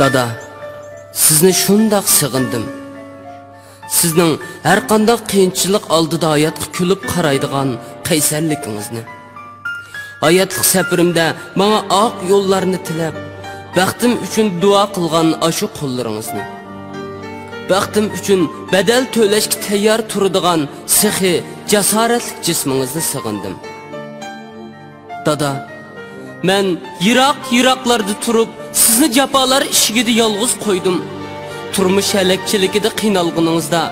Dada, sizni shundoq sig'indim. Sizning har qanday qiyinchilik oldida hayotga kulib qaraydigan qaysarligingizni. Hayotlik safarimda menga oq yo'llarni tilab, baxtim uchun duo qilgan ashu qo'llaringizni. Baxtim uchun badal to'lashga tayyor turadigan sihi, jasoratli jismingizni sig'indim. Dada, men yiroq-yiroqlarda turib sizni jafolar ishigida yolg'iz qo'ydim. Turmush halakchiligida qiynalganingizda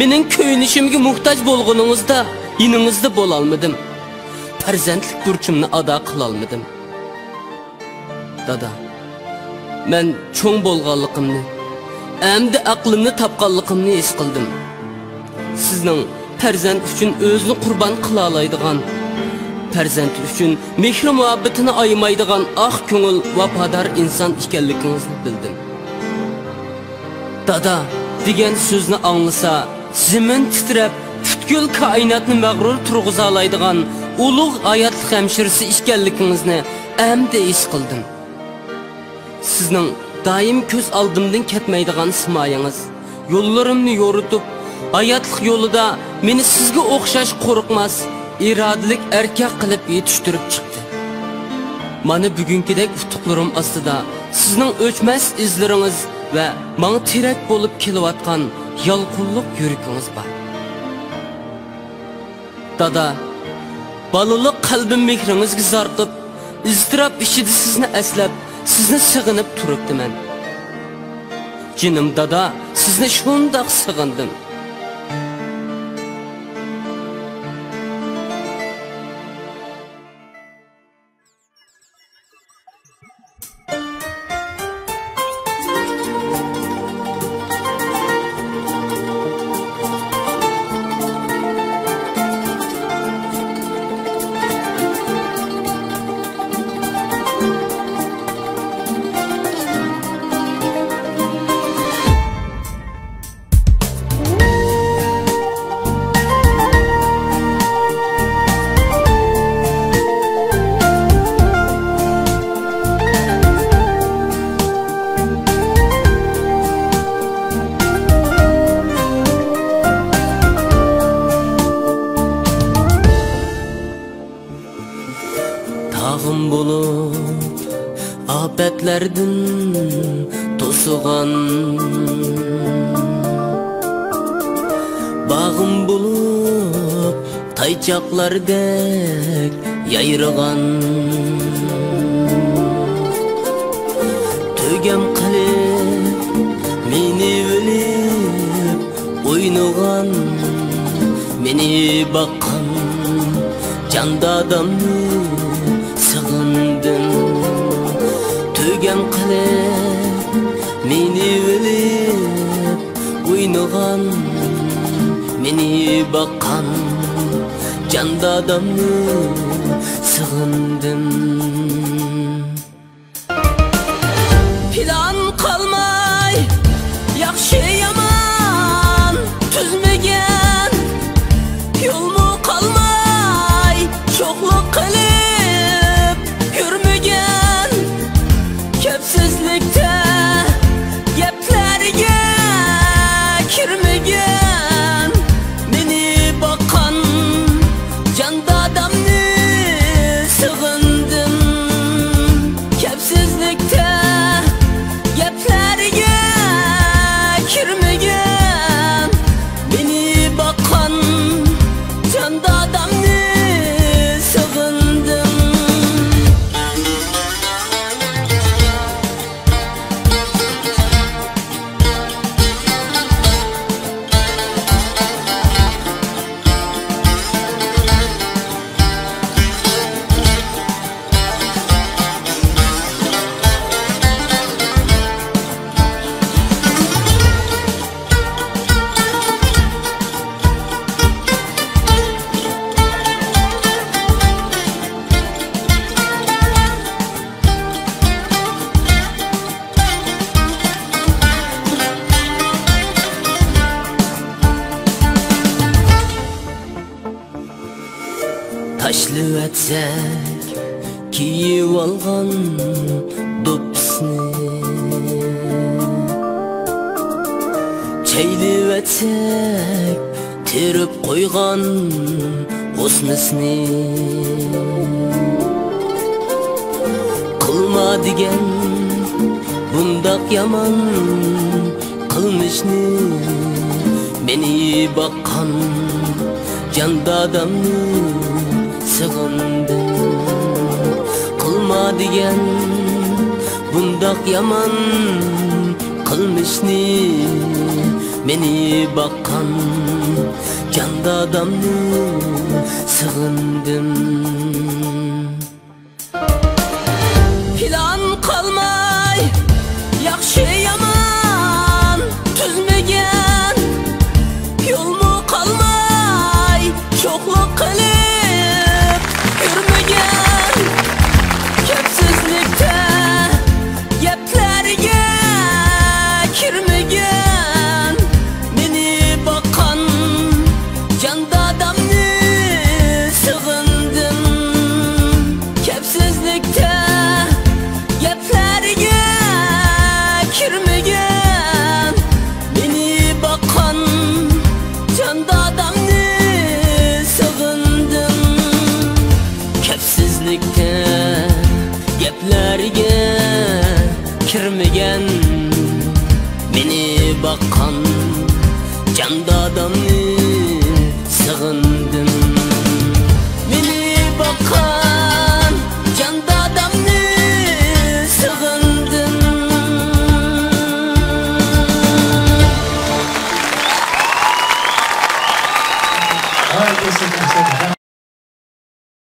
mening ko'yinishimga muhtoj bo'lganingizda yiningizda bo'lolmadim farzandlik burchimni ado qilolmadim. Dada men cho'ng bo'lganligimni endi aqlimni topganligimni his qildim. Sizning farzand uchun o'zini qurbon qila oladigan farzand uchun mehr muhabbatini aymaydigan ah ko'ngil vafodor inson ekanligingizni bildim dada degan so'zni anglasa zamin titrab butkul koinotni mag'rur turg'iza oladigan ulug' hayotli hamshirisi ekanligingizni endi his qildim sizning doim ko'z oldimdan ketmaydigan simoyangiz yo'llarimni yo'ritib hayotlik yo'lida meni sizga o'xshash irodalik erkak qilib yetishtirib chiqdi mana bugünkidek utuqlarim ostida sizning o'chmas izlaringiz va manga terak bo'lib kelayotgan yolqinliq yuragingiz bor dada balaliq qalbim mehringizga zarqib iztirob ichida sizni eslab sizni sig'inib turibdiman jinim dada sizni shundoq sig'indim afetlerden tosugan Bağım bulup tayçaklardek yayrıgan Tügem qilib meni bilib o'ynagan meni baqqan janda жүрген қылып мені өліп ойнаған мені баққан жанды адамның Әшілі әтсәк киіп алған допсыны жайлып әтсәк теріп қойған осынысыны қылма деген бұндақ яман қылмышны мені баққан жанда адамның Sığındım Kılma digen bundak yaman Kılmışni Meni bakkan Canda adamni Sığındım. Plan kalmay Yaxşı yaman Tüzmegen Yol mu kalmay? Çokluk Beni bakan Canda adamni Sığındım Kepsizlikte Yeplerge Kirmegen Beni bakan Canda adamni Sığındım Kepsizlikte Yeplerge Kirmegen bakan Canda adam